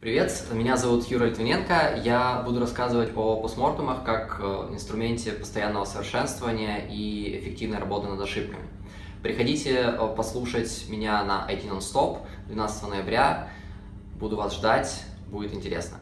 Привет, меня зовут Юра Литвиненко. Я буду рассказывать о постмортумах как э, инструменте постоянного совершенствования и эффективной работы над ошибками. Приходите э, послушать меня на IT Non-Stop 12 ноября. Буду вас ждать, будет интересно.